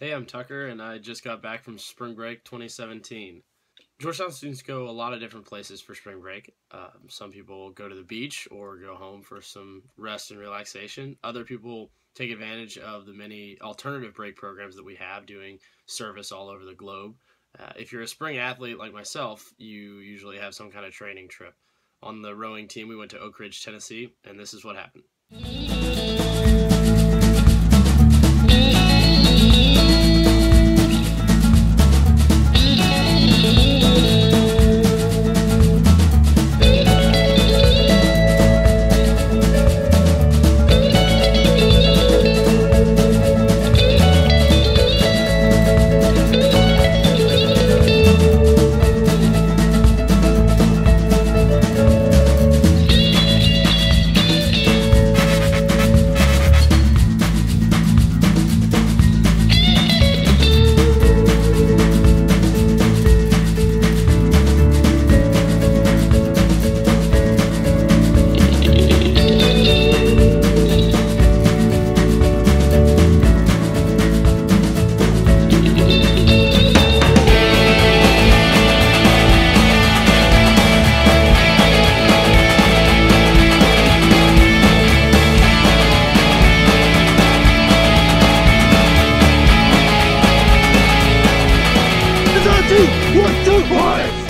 Hey, I'm Tucker, and I just got back from spring break 2017. Georgetown students go a lot of different places for spring break. Um, some people go to the beach or go home for some rest and relaxation. Other people take advantage of the many alternative break programs that we have doing service all over the globe. Uh, if you're a spring athlete like myself, you usually have some kind of training trip. On the rowing team, we went to Oak Ridge, Tennessee, and this is what happened. two, one, two!